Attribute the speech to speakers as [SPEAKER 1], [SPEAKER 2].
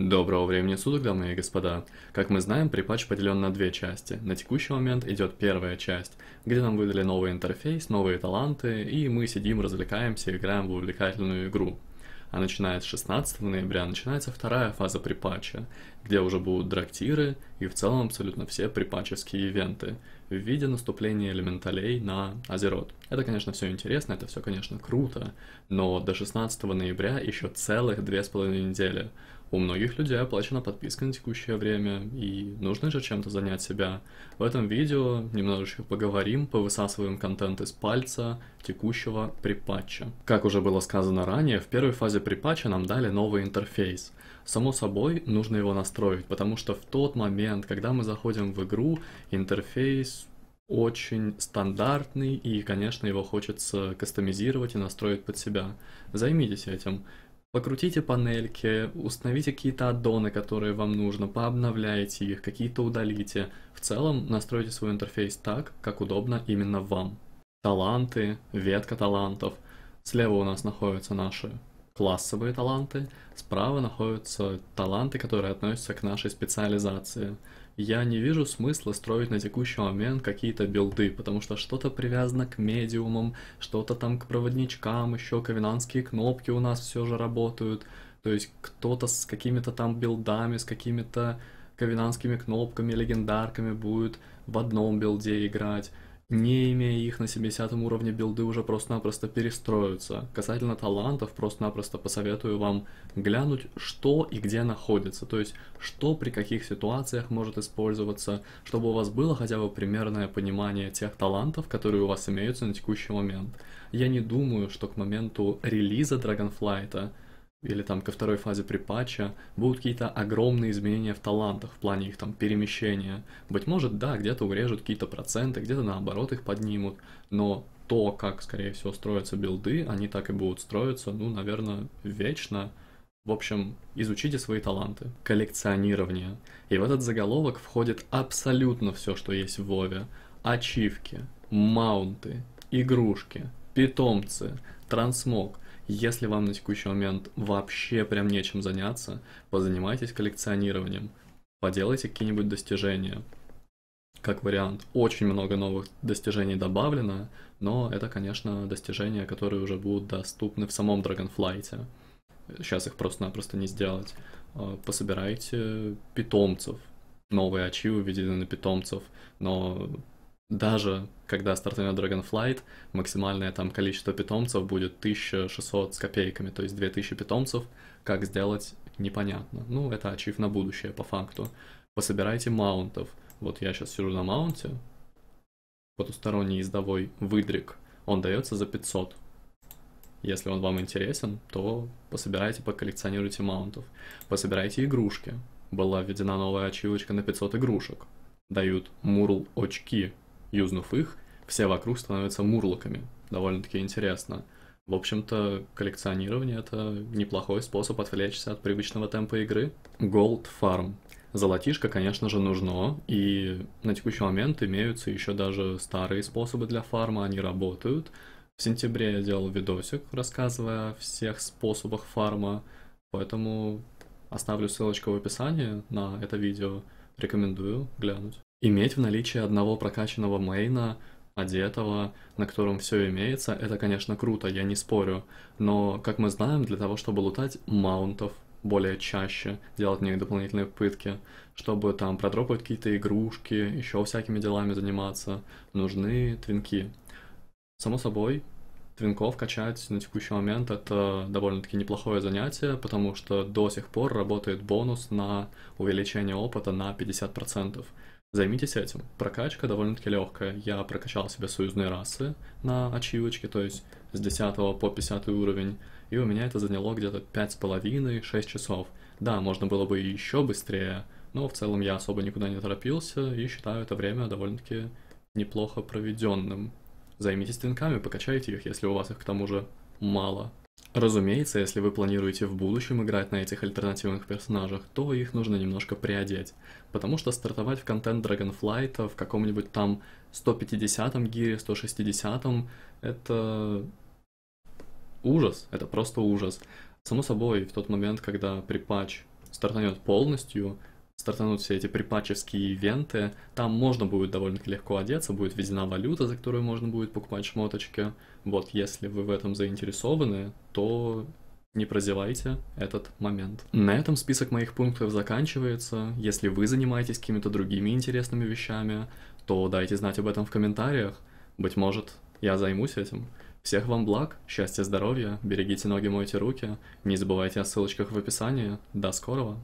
[SPEAKER 1] Доброго времени суток, дамы и господа. Как мы знаем, припатч поделен на две части. На текущий момент идет первая часть, где нам выдали новый интерфейс, новые таланты, и мы сидим, развлекаемся, играем в увлекательную игру. А начиная с 16 ноября начинается вторая фаза припатча, где уже будут драктиры и в целом абсолютно все припатчевские ивенты в виде наступления элементалей на Азерот. Это, конечно, все интересно, это все, конечно, круто, но до 16 ноября еще целых две с половиной недели. У многих людей оплачена подписка на текущее время, и нужно же чем-то занять себя. В этом видео немножечко поговорим, повысасываем контент из пальца текущего припатча. Как уже было сказано ранее, в первой фазе припатча нам дали новый интерфейс. Само собой, нужно его настроить, потому что в тот момент, когда мы заходим в игру, интерфейс очень стандартный, и, конечно, его хочется кастомизировать и настроить под себя. Займитесь этим. Покрутите панельки, установите какие-то аддоны, которые вам нужно, пообновляйте их, какие-то удалите. В целом настройте свой интерфейс так, как удобно именно вам. Таланты, ветка талантов. Слева у нас находятся наши классовые таланты, справа находятся таланты, которые относятся к нашей специализации – я не вижу смысла строить на текущий момент какие-то билды, потому что что-то привязано к медиумам, что-то там к проводничкам, еще ковенанские кнопки у нас все же работают. То есть кто-то с какими-то там билдами, с какими-то ковенанскими кнопками, легендарками будет в одном билде играть не имея их на 70 уровне билды уже просто-напросто перестроятся. Касательно талантов, просто-напросто посоветую вам глянуть, что и где находится, то есть что при каких ситуациях может использоваться, чтобы у вас было хотя бы примерное понимание тех талантов, которые у вас имеются на текущий момент. Я не думаю, что к моменту релиза Dragonflight или там ко второй фазе припатча будут какие-то огромные изменения в талантах в плане их там перемещения. Быть может, да, где-то урежут какие-то проценты, где-то наоборот их поднимут, но то, как, скорее всего, строятся билды, они так и будут строиться, ну, наверное, вечно. В общем, изучите свои таланты. Коллекционирование. И в этот заголовок входит абсолютно все, что есть в Вове. Ачивки, маунты, игрушки, питомцы, трансмог – если вам на текущий момент вообще прям нечем заняться, позанимайтесь коллекционированием, поделайте какие-нибудь достижения. Как вариант, очень много новых достижений добавлено, но это, конечно, достижения, которые уже будут доступны в самом Dragonflight. Сейчас их просто-напросто не сделать. А, пособирайте питомцев, новые ачивы введены на питомцев, но даже когда стартует Dragonflight, максимальное там количество питомцев будет 1600 с копейками, то есть 2000 питомцев, как сделать непонятно. Ну, это ачив на будущее, по факту. Пособирайте маунтов. Вот я сейчас сижу на маунте, потусторонний ездовой выдрик, он дается за 500. Если он вам интересен, то пособирайте, поколлекционируйте маунтов. Пособирайте игрушки. Была введена новая ачивочка на 500 игрушек. Дают мурл очки Юзнув их, все вокруг становятся мурлоками. Довольно-таки интересно. В общем-то, коллекционирование — это неплохой способ отвлечься от привычного темпа игры. Gold Farm. Золотишко, конечно же, нужно, и на текущий момент имеются еще даже старые способы для фарма, они работают. В сентябре я делал видосик, рассказывая о всех способах фарма, поэтому оставлю ссылочку в описании на это видео, рекомендую глянуть. Иметь в наличии одного прокачанного мейна, одетого, на котором все имеется, это, конечно, круто, я не спорю. Но, как мы знаем, для того, чтобы лутать маунтов более чаще, делать в них дополнительные пытки, чтобы там продропать какие-то игрушки, еще всякими делами заниматься, нужны твинки. Само собой, твинков качать на текущий момент это довольно-таки неплохое занятие, потому что до сих пор работает бонус на увеличение опыта на 50%. Займитесь этим. Прокачка довольно-таки легкая. Я прокачал себе союзные расы на ачивочке, то есть с 10 по 50 уровень, и у меня это заняло где-то 5,5-6 часов. Да, можно было бы еще быстрее, но в целом я особо никуда не торопился и считаю это время довольно-таки неплохо проведенным. Займитесь твинками, покачайте их, если у вас их к тому же мало. Разумеется, если вы планируете в будущем играть на этих альтернативных персонажах, то их нужно немножко приодеть. Потому что стартовать в контент Dragonflight в каком-нибудь там 150-м гире, 160-м, это ужас, это просто ужас. Само собой, в тот момент, когда при патч стартанет полностью, стартанут все эти припачевские ивенты, там можно будет довольно-таки легко одеться, будет введена валюта, за которую можно будет покупать шмоточки. Вот, если вы в этом заинтересованы, то не прозевайте этот момент. На этом список моих пунктов заканчивается. Если вы занимаетесь какими-то другими интересными вещами, то дайте знать об этом в комментариях. Быть может, я займусь этим. Всех вам благ, счастья, здоровья, берегите ноги, мойте руки, не забывайте о ссылочках в описании. До скорого!